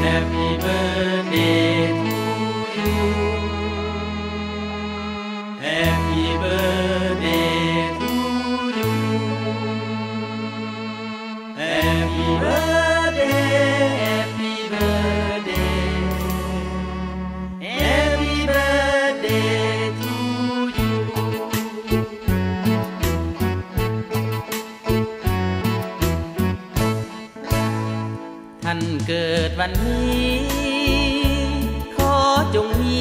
Happy birthday. วันนี้ ขอจงมี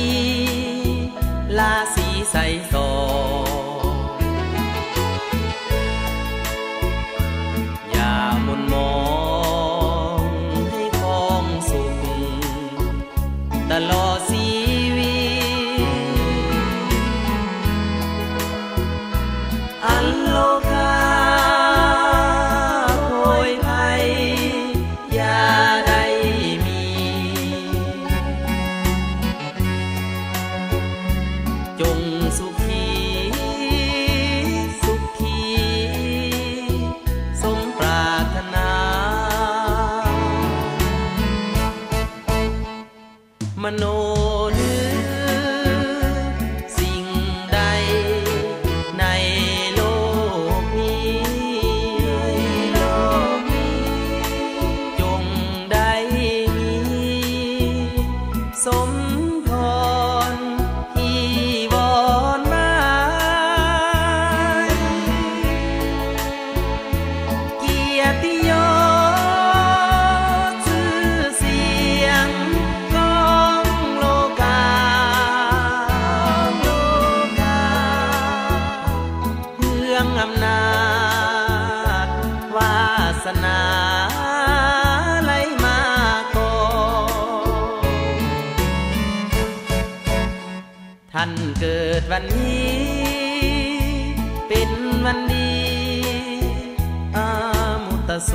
ลาสีใสสอ I know. ท่านเกิดวันนี้ เป็นวันดีอามุตโส